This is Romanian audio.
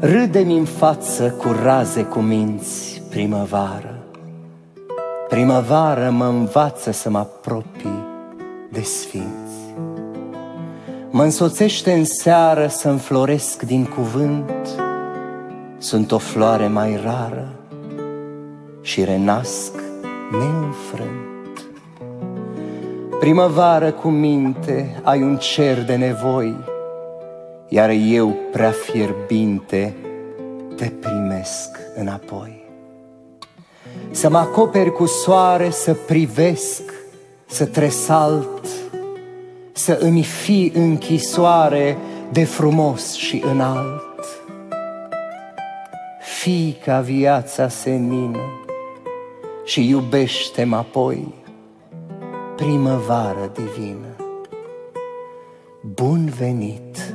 Râde-mi în față cu raze cu minți primăvară. Primăvară mă învață să mă apropii de sfinți. Mă însoțește în seară să înfloresc din cuvânt. Sunt o floare mai rară și renasc neînfrânt. Primăvară cu minte ai un cer de nevoi, iar eu prea fierbinte te primesc înapoi. Să mă acoperi cu soare, să privesc, să tresalt, să îmi fi închisoare de frumos și înalt. Fii ca viața senină și iubește-mă apoi, primăvară divină. Bun venit între noi.